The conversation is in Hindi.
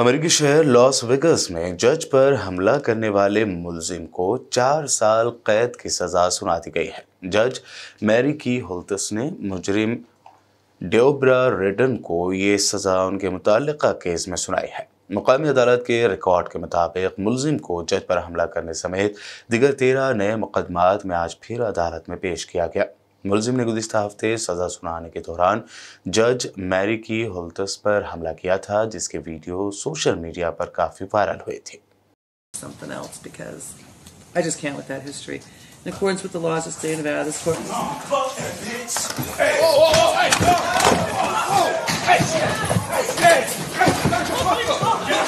अमेरिकी शहर लॉस वेगस में जज पर हमला करने वाले मुलजिम को चार साल कैद की सजा सुना दी गई है। जज मैरी की होल्टस ने मुजरिम डेब्रा रेडन को ये सजा उनके मुतल केस में सुनाई है। मुकामी अदालत के रिकॉर्ड के मुताबिक मुलजिम को जज पर हमला करने समेत दिगर तेरह नए मुकदमात में आज फिर अदालत में पेश किया गया। मुलजिम ने गुजशत हफ़्ते सज़ा सुनाने के दौरान जज मैरी की होल्टस पर हमला किया था जिसके वीडियो सोशल मीडिया पर काफ़ी वायरल हुए थे something else because I just can't with that history. In accordance with the laws of the state of Nevada, this court. Hey! Whoa, whoa, whoa, hey! Whoa! Hey! Hey! Hey!